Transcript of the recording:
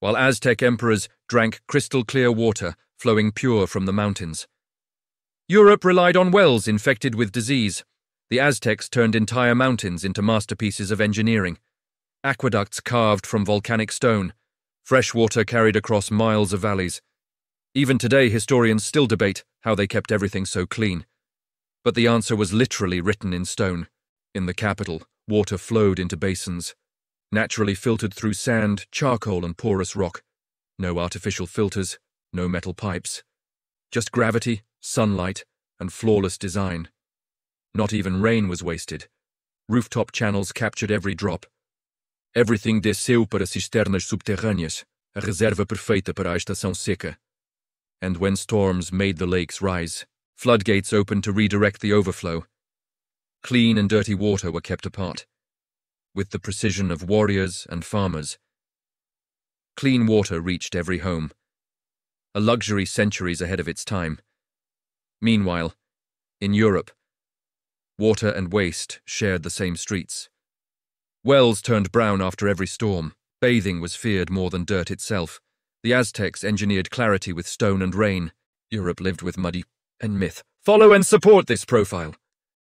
while Aztec emperors drank crystal clear water flowing pure from the mountains. Europe relied on wells infected with disease. The Aztecs turned entire mountains into masterpieces of engineering. Aqueducts carved from volcanic stone, fresh water carried across miles of valleys. Even today, historians still debate how they kept everything so clean. But the answer was literally written in stone. In the capital, water flowed into basins, naturally filtered through sand, charcoal, and porous rock. No artificial filters, no metal pipes. Just gravity, sunlight, and flawless design. Not even rain was wasted. Rooftop channels captured every drop. Everything desceu para cisternas subterrâneas, a reserva perfeita para a estação seca. And when storms made the lakes rise, floodgates opened to redirect the overflow. Clean and dirty water were kept apart with the precision of warriors and farmers. Clean water reached every home, a luxury centuries ahead of its time. Meanwhile, in Europe, water and waste shared the same streets. Wells turned brown after every storm. Bathing was feared more than dirt itself. The Aztecs engineered clarity with stone and rain. Europe lived with muddy and myth. Follow and support this profile.